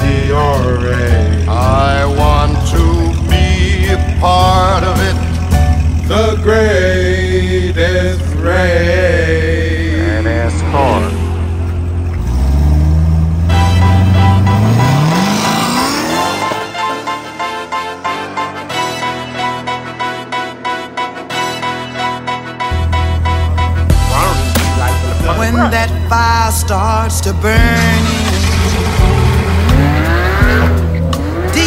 DRA. I want to be part of it. The greatest ray. An escort. When that fire starts to burn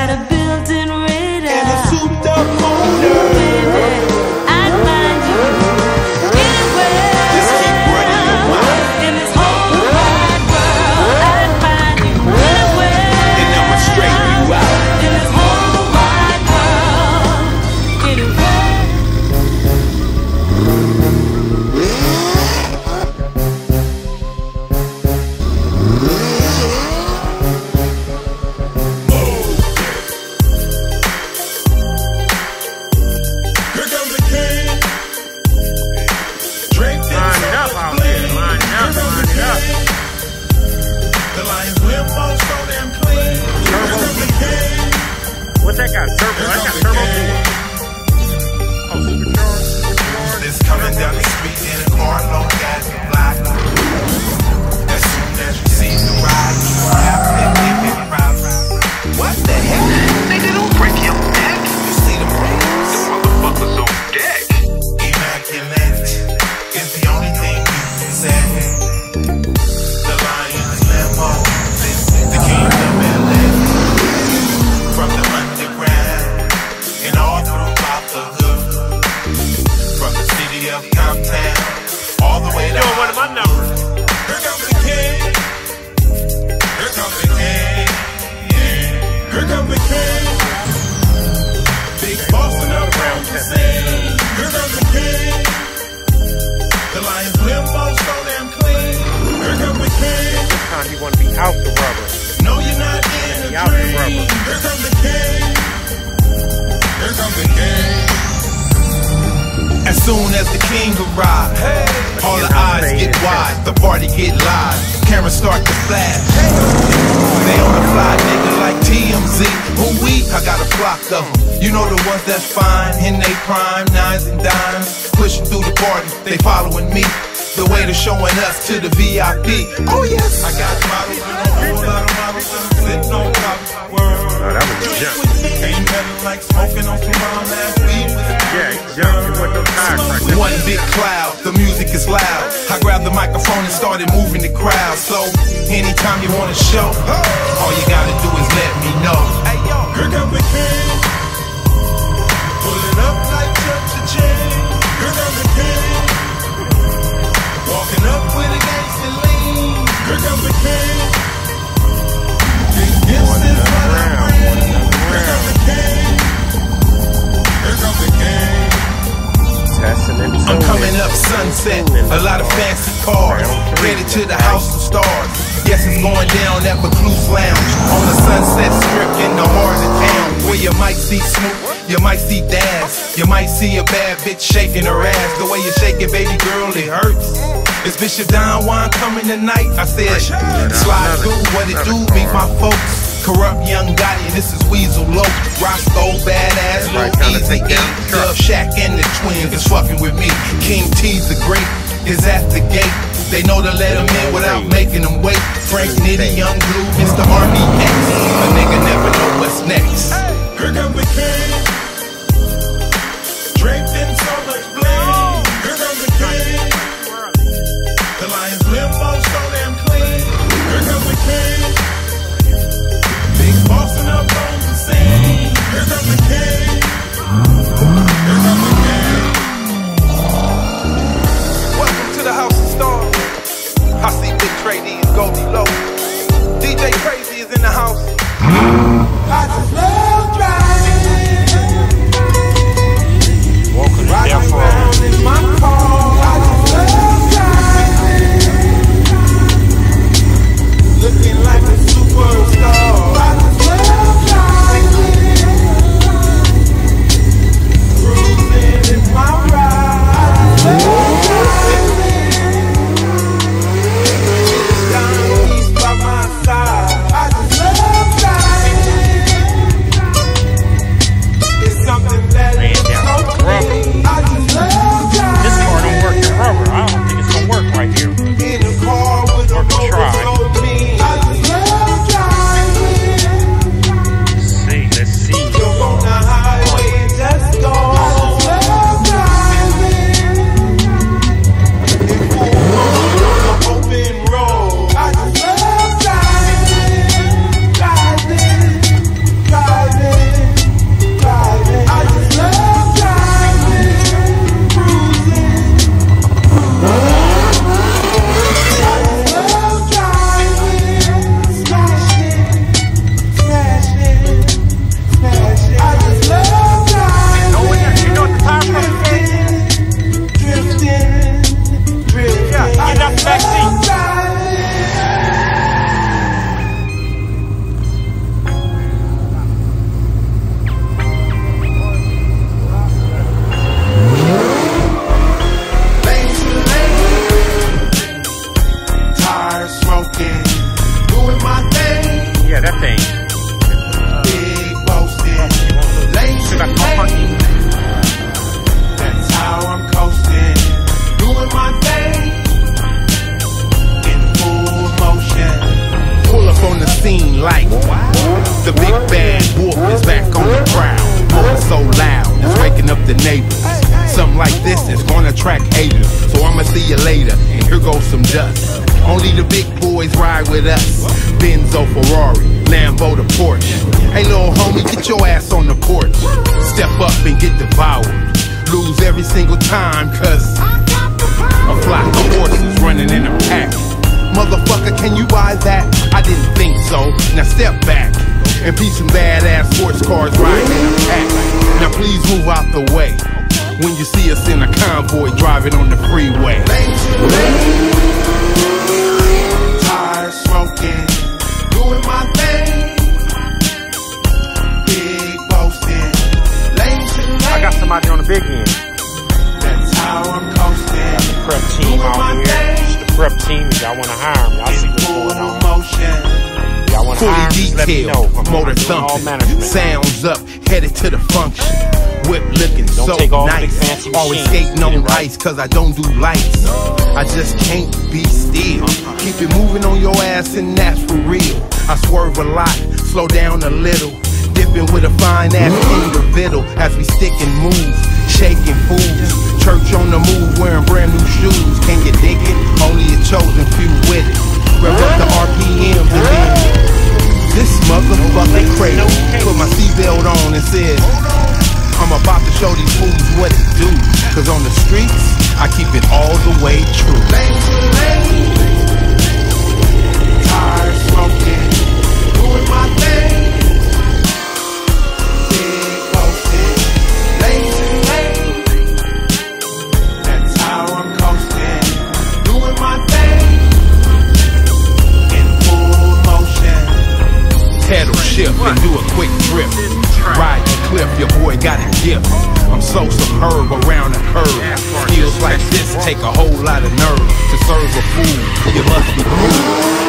that a as the king arrives, Hey. All the eyes get wide, the party get live. Cameras start to flash. Hey. They on the fly, nigga, like TMZ. Who we? I got a flock of them. You know the ones that's fine, in they prime, nines and dimes. Pushing through the party, they following me. The way they're showing us to the VIP. Oh, yes. I got models, a whole lot of models, sitting on top. World. Oh, that was a jump. Ain't better like smoking on some bomb ass weed. One big cloud, the music is loud. I grabbed the microphone and started moving the crowd. So anytime you want to show, all you gotta do is let me know. Sunset, a lot of fancy cars, headed to the house of stars. Yes, it's going down at Recluse Lounge on the Sunset Strip in the heart of town, where you might see Snoop, you might see Daz, you might see a bad bitch shaking her ass. The way you shake it, baby girl, it hurts. Is Bishop Don Juan coming tonight? I said, slide through what it do, meet my folks. Corrupt young Gotti, this is Weasel Low. Roscoe, badass, right, Lil Easy, E, Dub Shack, and the twins is fucking with me. King T's the great is at the gate. They know to let him in without making them wait. Frank Nitty, Young Blue, Mr. Army X. A nigga never know what's next. Here comes the king. Big bad wolf is back on the prowl. Blowing so loud, it's waking up the neighbors. Something like this is gonna attract haters, so I'ma see you later. And here goes some dust. Only the big boys ride with us. Benzo, Ferrari, Lambo, the Porsche. Hey, little homie, get your ass on the porch. Step up and get devoured. Lose every single time, cause a flock of horses running in a pack. Motherfucker, can you buy that? I didn't think so. Now step back and be some badass sports cars riding in a pack. Now please move out the way when you see us in a convoy driving on the freeway. Tires smoking, doing my thing. Big boasting, lane to lane. I got somebody on the big end. That's how I'm coasting. Prep team out here. The prep team. Y'all wanna hire me, I'll see what's going on. motion. Fully hire me, let me know. detailed, motor I'm doing all thumping, sounds up, headed to the function. Whip looking Don't so take all the nice. Always skating on ice cause I don't do lights. I just can't be still. Uh-huh. Keep it moving on your ass and that's for real. I swerve a lot, slow down a little. Dipping with a fine ass individual as we stick and move, shaking fools. Church on the move, wearing brand new shoes. Can you dig it? Only a chosen few with it. Rev up the RPMs and then this motherfucker crazy. Put my seatbelt on and said, I'm about to show these fools what it do. Cause on the streets, I keep it all the way true. Do a quick trip. Ride the cliff, your boy got a gift. I'm so superb around the curve. Skills like this take a whole lot of nerve to serve a fool. You must be cool.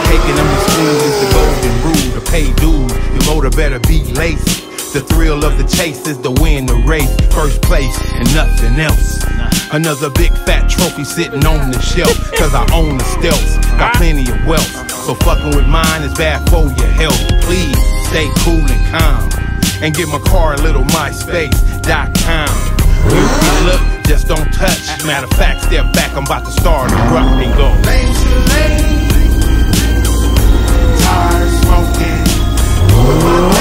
Taking them to school is the golden rule. To pay dues, your motor better be laced. The thrill of the chase is to win the race, first place, and nothing else. Another big fat trophy sitting on the shelf, cause I own the stealth, got plenty of wealth. So fucking with mine is bad for your health. Please stay cool and calm, and give my car a little myspace.com. You look, just don't touch. Matter of fact, step back, I'm about to start and go. Lane to lane. Tired smoking.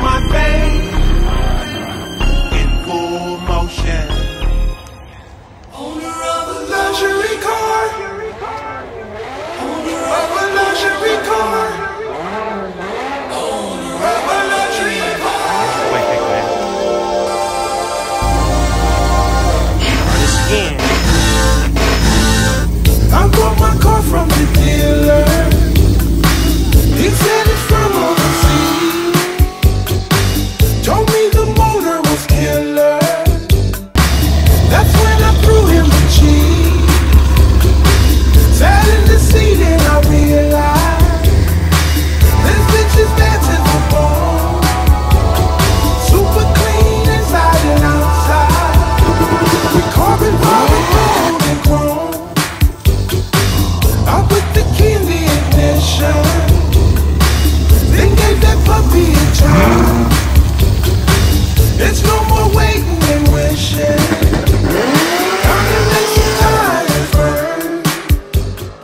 my face.